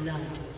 blood.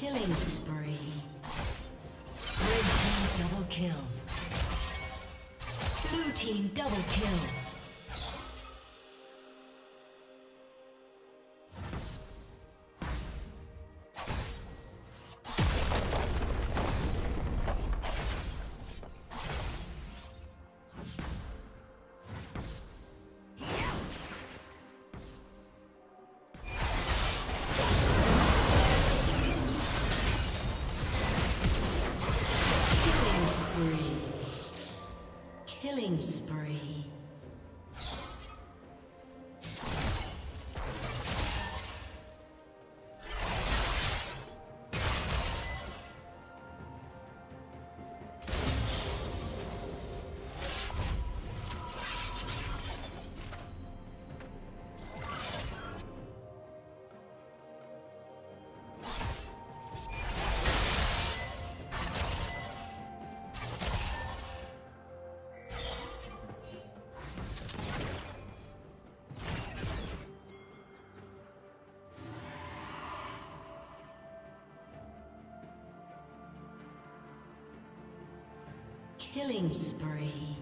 Killing spree. Red team double kill. Blue team double kill. Killing spree. Killing spree.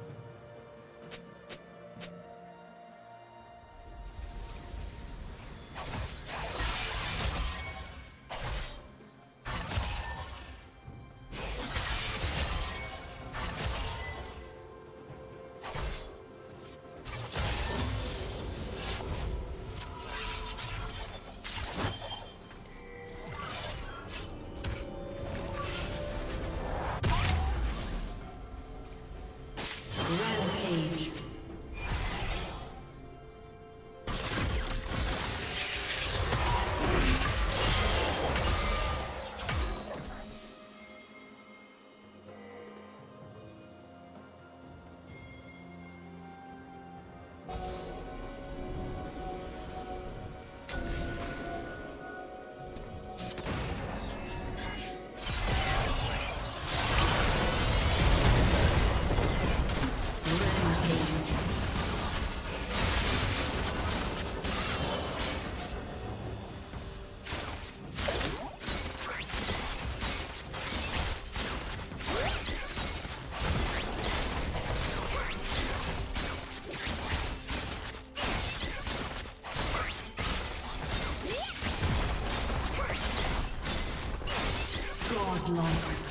Well,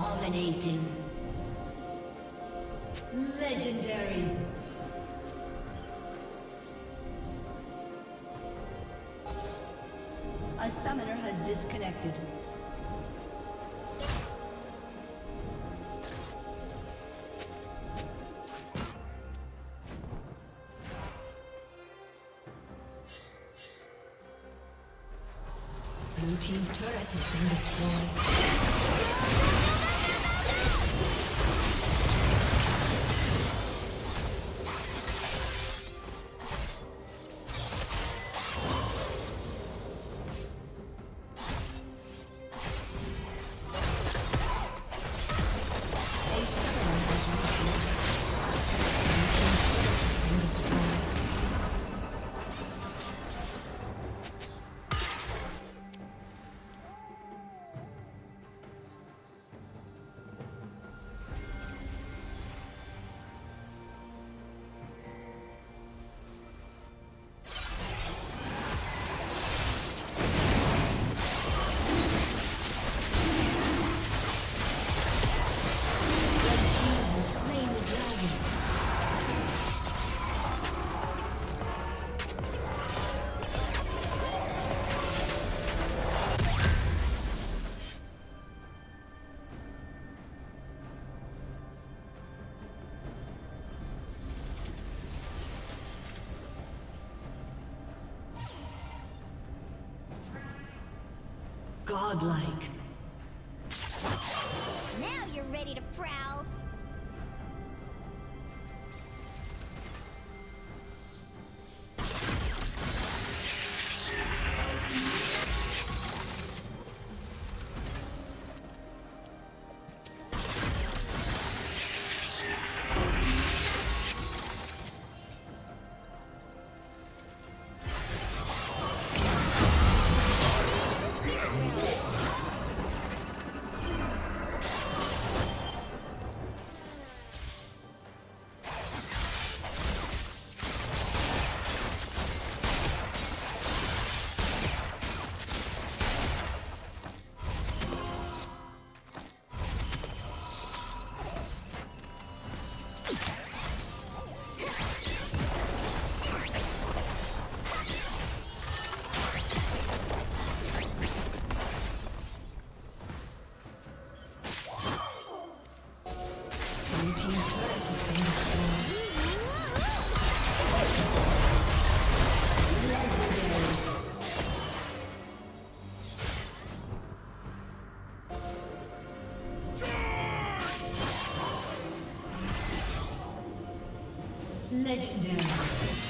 Dominating. Legendary. A summoner has disconnected. Godlike. Legendary.